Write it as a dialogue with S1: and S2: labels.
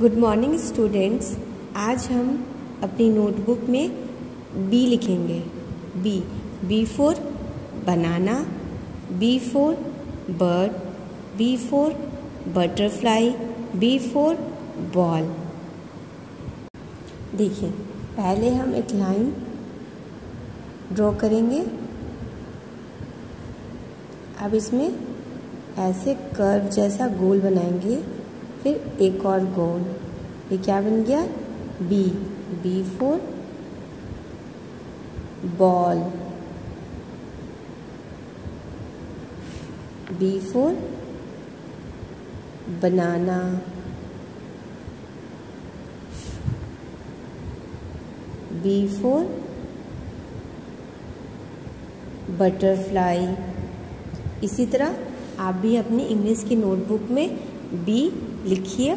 S1: Good morning students आज हम अपनी नोटबुक में बी लिखेंगे. B B for banana B for bird B for butterfly B for ball देखिए, पहले हम एक लाइन ड्रॉ करेंगे. अब इसमें ऐसे कर्व जैसा गोल बनाएँगे. फिर एक और गोल। ये क्या बन गया? B B for ball B for banana B for butterfly इसी तरह आप भी अपनी इंग्लिश की नोटबुक में बी लिखिए।